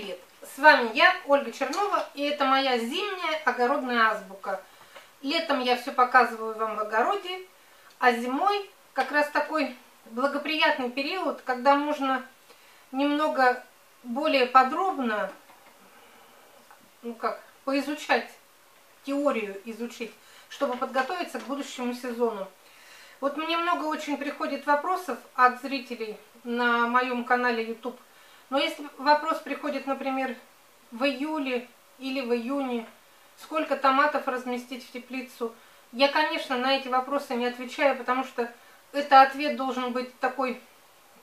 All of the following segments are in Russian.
привет! С вами я, Ольга Чернова, и это моя зимняя огородная азбука. Летом я все показываю вам в огороде, а зимой как раз такой благоприятный период, когда можно немного более подробно, ну как, поизучать, теорию изучить, чтобы подготовиться к будущему сезону. Вот мне много очень приходит вопросов от зрителей на моем канале YouTube но если вопрос приходит, например, в июле или в июне, сколько томатов разместить в теплицу, я, конечно, на эти вопросы не отвечаю, потому что это ответ должен быть такой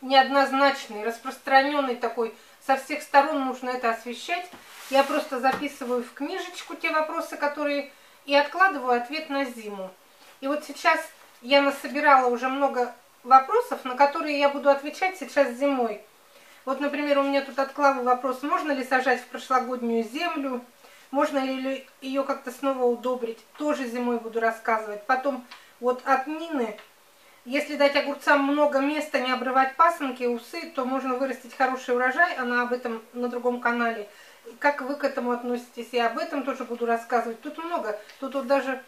неоднозначный, распространенный такой, со всех сторон нужно это освещать. Я просто записываю в книжечку те вопросы, которые... и откладываю ответ на зиму. И вот сейчас я насобирала уже много вопросов, на которые я буду отвечать сейчас зимой. Вот, например, у меня тут от Клавы вопрос, можно ли сажать в прошлогоднюю землю, можно ли ее как-то снова удобрить, тоже зимой буду рассказывать. Потом вот от Нины, если дать огурцам много места, не обрывать пасынки, усы, то можно вырастить хороший урожай, она об этом на другом канале. Как вы к этому относитесь, я об этом тоже буду рассказывать. Тут много, тут вот даже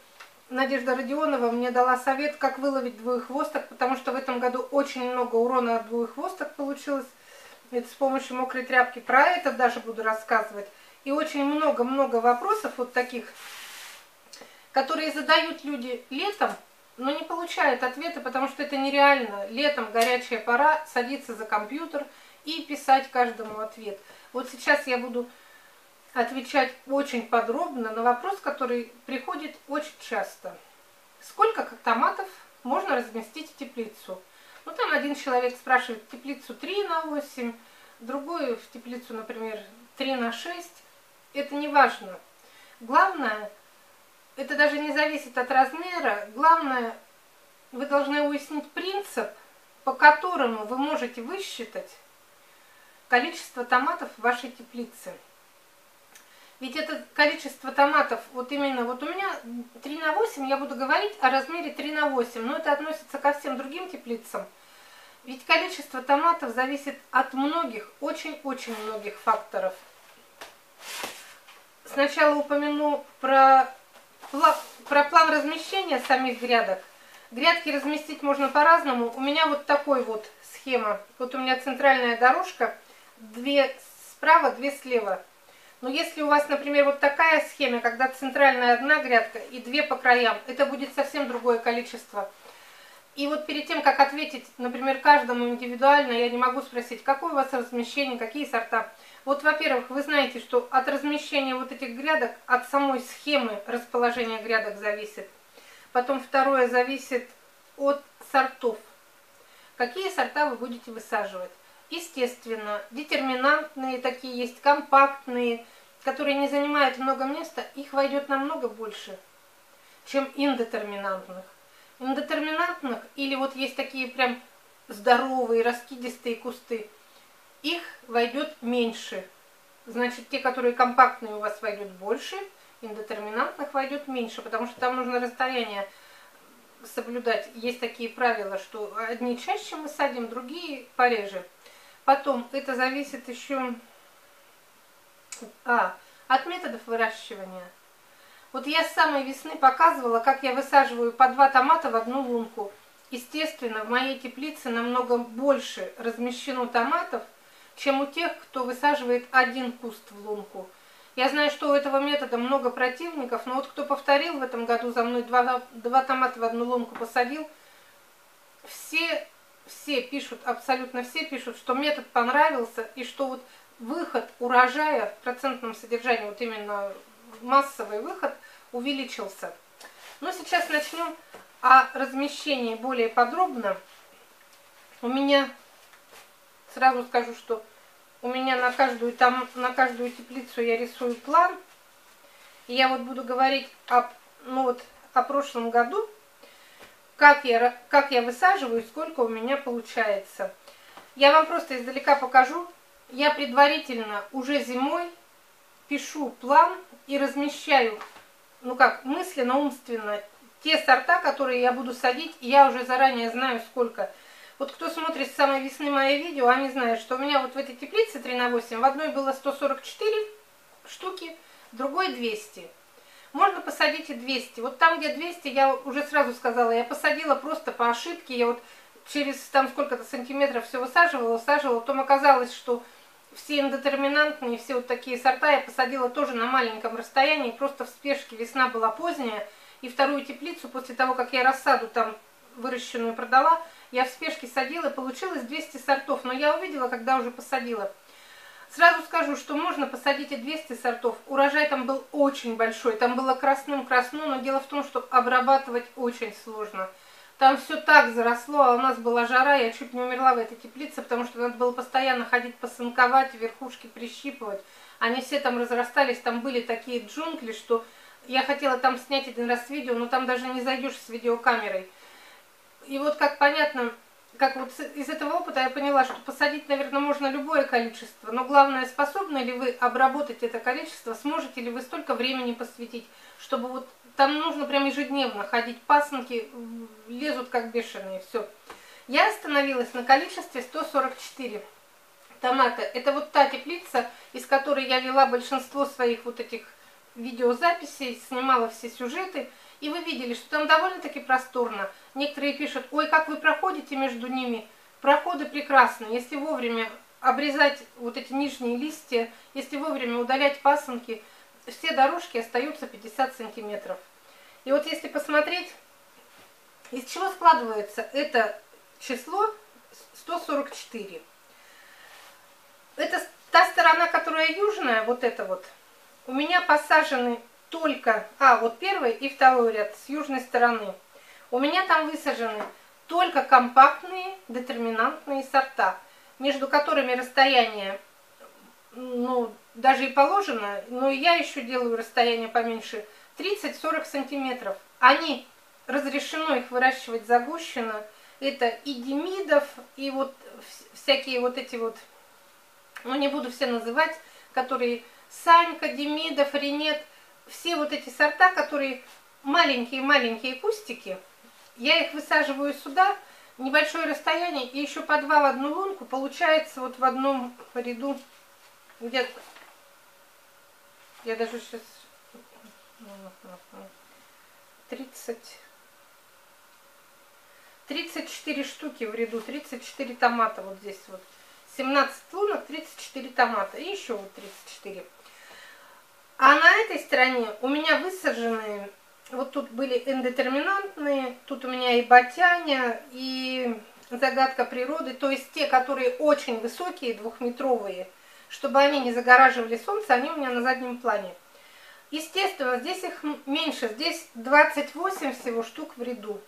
Надежда Родионова мне дала совет, как выловить двоехвосток, потому что в этом году очень много урона от двоехвосток получилось. Это с помощью мокрой тряпки. Про это даже буду рассказывать. И очень много-много вопросов вот таких, которые задают люди летом, но не получают ответа, потому что это нереально. Летом горячая пора, садиться за компьютер и писать каждому ответ. Вот сейчас я буду отвечать очень подробно на вопрос, который приходит очень часто. Сколько томатов можно разместить в теплицу? Ну, там один человек спрашивает теплицу 3 на 8, другой в теплицу, например, 3 на 6. Это не важно. Главное, это даже не зависит от размера, главное, вы должны уяснить принцип, по которому вы можете высчитать количество томатов в вашей теплице. Ведь это количество томатов, вот именно, вот у меня 3 на 8, я буду говорить о размере 3 на 8, но это относится ко всем другим теплицам. Ведь количество томатов зависит от многих, очень-очень многих факторов. Сначала упомяну про, про план размещения самих грядок. Грядки разместить можно по-разному. У меня вот такой вот схема. Вот у меня центральная дорожка, две справа, две слева. Но если у вас, например, вот такая схема, когда центральная одна грядка и две по краям, это будет совсем другое количество. И вот перед тем, как ответить, например, каждому индивидуально, я не могу спросить, какое у вас размещение, какие сорта. Вот, во-первых, вы знаете, что от размещения вот этих грядок, от самой схемы расположения грядок зависит. Потом второе зависит от сортов. Какие сорта вы будете высаживать? Естественно, детерминантные такие есть, компактные, которые не занимают много места, их войдет намного больше, чем индетерминантных. Индетерминантных, или вот есть такие прям здоровые, раскидистые кусты, их войдет меньше. Значит, те, которые компактные, у вас войдет больше, индетерминантных войдет меньше, потому что там нужно расстояние соблюдать. Есть такие правила, что одни чаще мы садим, другие пореже. Потом это зависит еще а, от методов выращивания. Вот я с самой весны показывала, как я высаживаю по два томата в одну лунку. Естественно, в моей теплице намного больше размещено томатов, чем у тех, кто высаживает один куст в лунку. Я знаю, что у этого метода много противников, но вот кто повторил в этом году за мной два, два томата в одну лунку посадил, все все пишут, абсолютно все пишут, что метод понравился и что вот выход урожая в процентном содержании, вот именно массовый выход увеличился. Но сейчас начнем о размещении более подробно. У меня, сразу скажу, что у меня на каждую, там, на каждую теплицу я рисую план. И я вот буду говорить об, ну вот, о прошлом году, как я, как я высаживаю сколько у меня получается. Я вам просто издалека покажу. Я предварительно уже зимой пишу план и размещаю, ну как, мысленно, умственно, те сорта, которые я буду садить, я уже заранее знаю сколько. Вот кто смотрит с самой весны мои видео, они знают, что у меня вот в этой теплице 3 на 8, в одной было 144 штуки, в другой 200. Можно посадить и 200. Вот там, где 200, я уже сразу сказала, я посадила просто по ошибке. Я вот через там сколько-то сантиметров все высаживала, высаживала. Потом оказалось, что все индетерминантные, все вот такие сорта я посадила тоже на маленьком расстоянии. Просто в спешке весна была поздняя. И вторую теплицу, после того, как я рассаду там выращенную продала, я в спешке садила, получилось 200 сортов. Но я увидела, когда уже посадила – Сразу скажу, что можно посадить и 200 сортов. Урожай там был очень большой, там было красным красно, но дело в том, что обрабатывать очень сложно. Там все так заросло, а у нас была жара, я чуть не умерла в этой теплице, потому что надо было постоянно ходить посынковать, верхушки прищипывать. Они все там разрастались, там были такие джунгли, что я хотела там снять один раз видео, но там даже не зайдешь с видеокамерой. И вот как понятно, как вот из этого опыта я поняла, что посадить, наверное, можно любое количество, но главное, способны ли вы обработать это количество, сможете ли вы столько времени посвятить, чтобы вот там нужно прям ежедневно ходить, пасынки лезут как бешеные, все. Я остановилась на количестве 144 томата. Это вот та теплица, из которой я вела большинство своих вот этих видеозаписей, снимала все сюжеты. И вы видели, что там довольно-таки просторно. Некоторые пишут, ой, как вы проходите между ними. Проходы прекрасны. Если вовремя обрезать вот эти нижние листья, если вовремя удалять пасынки, все дорожки остаются 50 сантиметров. И вот если посмотреть, из чего складывается это число 144. Это та сторона, которая южная, вот это вот. У меня посажены только, а вот первый и второй ряд с южной стороны. У меня там высажены только компактные детерминантные сорта, между которыми расстояние, ну, даже и положено, но я еще делаю расстояние поменьше, 30-40 сантиметров. Они, разрешено их выращивать загущенно, это и демидов, и вот всякие вот эти вот, ну не буду все называть, которые Санька, Демидов, Ренет – все вот эти сорта, которые маленькие-маленькие кустики, я их высаживаю сюда, небольшое расстояние, и еще по два в одну лунку, получается вот в одном ряду где-то, я даже сейчас, 30, 34 штуки в ряду, 34 томата вот здесь вот, 17 лунок, 34 томата, и еще вот 34. А на этой стороне у меня высажены, вот тут были индетерминантные, тут у меня и ботяня, и загадка природы, то есть те, которые очень высокие, двухметровые, чтобы они не загораживали солнце, они у меня на заднем плане. Естественно, здесь их меньше, здесь 28 всего штук в ряду.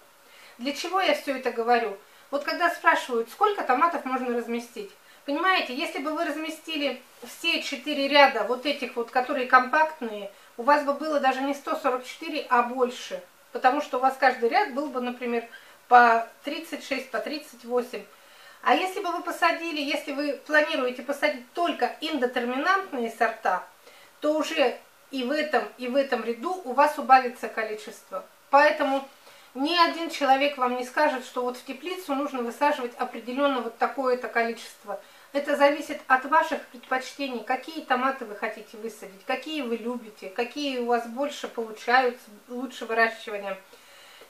Для чего я все это говорю? Вот когда спрашивают, сколько томатов можно разместить, Понимаете, если бы вы разместили все четыре ряда, вот этих вот, которые компактные, у вас бы было даже не 144, а больше. Потому что у вас каждый ряд был бы, например, по 36, по 38. А если бы вы посадили, если вы планируете посадить только индетерминантные сорта, то уже и в этом, и в этом ряду у вас убавится количество. Поэтому ни один человек вам не скажет, что вот в теплицу нужно высаживать определенно вот такое-то количество – это зависит от ваших предпочтений, какие томаты вы хотите высадить, какие вы любите, какие у вас больше получаются, лучше выращивания.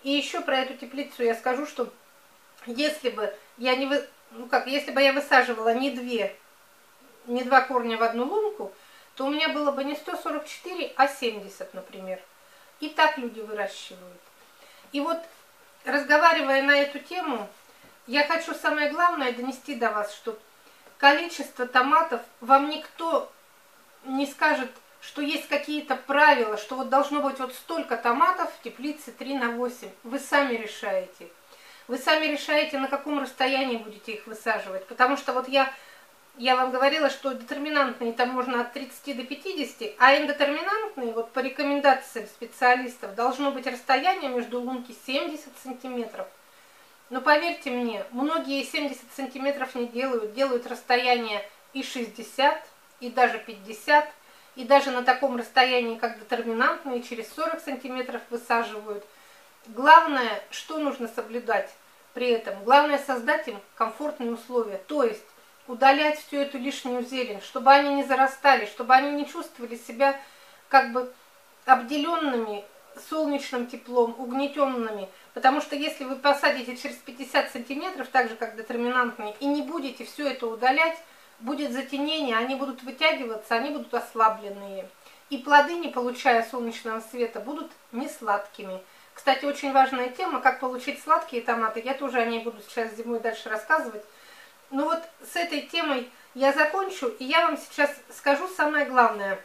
И еще про эту теплицу я скажу, что если бы я не вы... ну как, если бы я высаживала не две, не два корня в одну лунку, то у меня было бы не 144, а 70, например. И так люди выращивают. И вот разговаривая на эту тему, я хочу самое главное донести до вас, что количество томатов, вам никто не скажет, что есть какие-то правила, что вот должно быть вот столько томатов в теплице 3 на 8. Вы сами решаете. Вы сами решаете, на каком расстоянии будете их высаживать. Потому что вот я, я вам говорила, что детерминантные там можно от 30 до 50, а индетерминантные, вот по рекомендациям специалистов, должно быть расстояние между лунки 70 сантиметров. Но поверьте мне, многие 70 сантиметров не делают, делают расстояние и 60, и даже 50, и даже на таком расстоянии, как детерминантные, через 40 сантиметров высаживают. Главное, что нужно соблюдать? при этом. Главное создать им комфортные условия, то есть удалять всю эту лишнюю зелень, чтобы они не зарастали, чтобы они не чувствовали себя как бы обделенными солнечным теплом, угнетенными. Потому что если вы посадите через 50 сантиметров, так же как детерминантные, и не будете все это удалять, будет затенение, они будут вытягиваться, они будут ослабленные. И плоды, не получая солнечного света, будут не сладкими. Кстати, очень важная тема, как получить сладкие томаты. Я тоже о ней буду сейчас зимой дальше рассказывать. Ну вот с этой темой я закончу, и я вам сейчас скажу самое главное.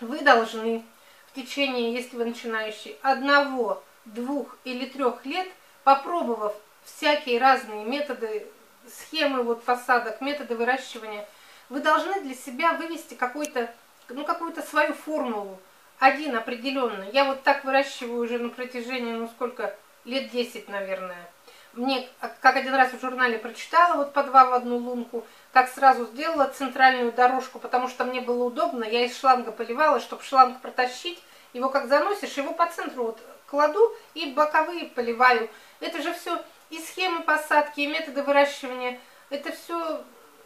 Вы должны в течение, если вы начинающий, одного, двух или трех лет, попробовав всякие разные методы, схемы вот посадок, методы выращивания, вы должны для себя вывести ну, какую-то свою формулу, один определенный. Я вот так выращиваю уже на протяжении, ну сколько, лет 10, наверное мне, как один раз в журнале прочитала, вот по два в одну лунку, как сразу сделала центральную дорожку, потому что мне было удобно, я из шланга поливала, чтобы шланг протащить, его как заносишь, его по центру вот кладу и боковые поливаю. Это же все и схемы посадки, и методы выращивания, это все,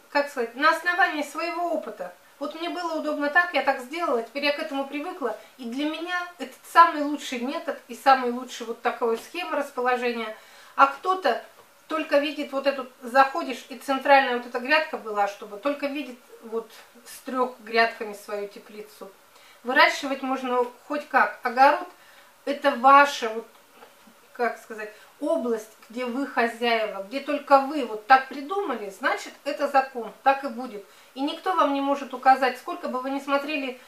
как сказать, на основании своего опыта. Вот мне было удобно так, я так сделала, теперь я к этому привыкла. И для меня это самый лучший метод и самый лучший вот такой схема расположения – а кто-то только видит вот эту, заходишь, и центральная вот эта грядка была, чтобы только видит вот с трех грядками свою теплицу. Выращивать можно хоть как. Огород – это ваша, вот, как сказать, область, где вы хозяева, где только вы вот так придумали, значит, это закон, так и будет. И никто вам не может указать, сколько бы вы ни смотрели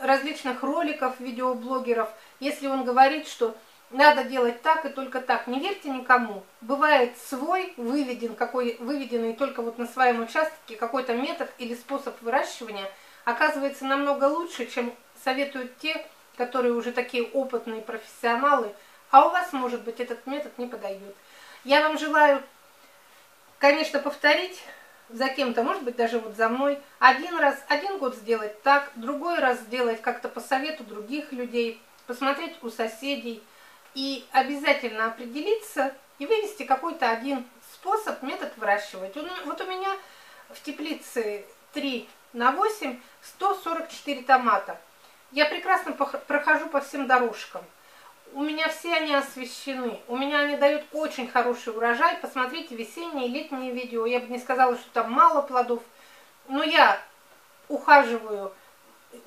различных роликов, видеоблогеров, если он говорит, что надо делать так и только так. Не верьте никому. Бывает свой, выведен, какой, выведенный только вот на своем участке какой-то метод или способ выращивания, оказывается намного лучше, чем советуют те, которые уже такие опытные профессионалы, а у вас, может быть, этот метод не подойдет. Я вам желаю, конечно, повторить за кем-то, может быть, даже вот за мной, один раз, один год сделать так, другой раз сделать как-то по совету других людей, посмотреть у соседей, и обязательно определиться и вывести какой-то один способ, метод выращивать. Вот у меня в теплице 3 на 8 144 томата. Я прекрасно прохожу по всем дорожкам. У меня все они освещены. У меня они дают очень хороший урожай. Посмотрите весенние и летние видео. Я бы не сказала, что там мало плодов. Но я ухаживаю,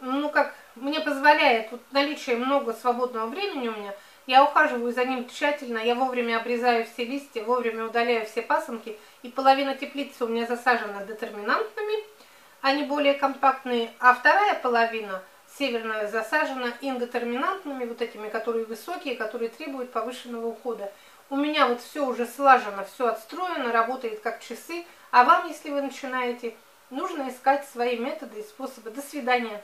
ну как, мне позволяет вот наличие много свободного времени у меня – я ухаживаю за ним тщательно, я вовремя обрезаю все листья, вовремя удаляю все пасынки, и половина теплицы у меня засажена детерминантными, они более компактные, а вторая половина северная засажена индетерминантными, вот этими, которые высокие, которые требуют повышенного ухода. У меня вот все уже слажено, все отстроено, работает как часы, а вам, если вы начинаете, нужно искать свои методы и способы. До свидания.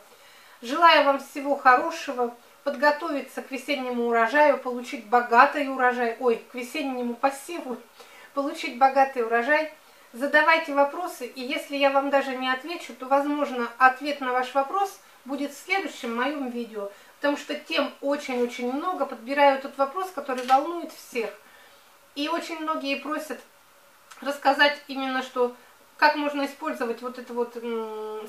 Желаю вам всего хорошего подготовиться к весеннему урожаю, получить богатый урожай, ой, к весеннему посеву, получить богатый урожай. Задавайте вопросы, и если я вам даже не отвечу, то, возможно, ответ на ваш вопрос будет в следующем моем видео, потому что тем очень-очень много, подбираю тот вопрос, который волнует всех. И очень многие просят рассказать именно, что как можно использовать вот это вот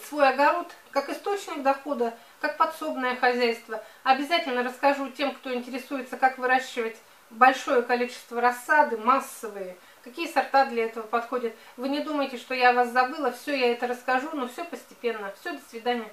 свой огород как источник дохода, как подсобное хозяйство. Обязательно расскажу тем, кто интересуется, как выращивать большое количество рассады, массовые, какие сорта для этого подходят. Вы не думайте, что я вас забыла, все я это расскажу, но все постепенно. Все, до свидания.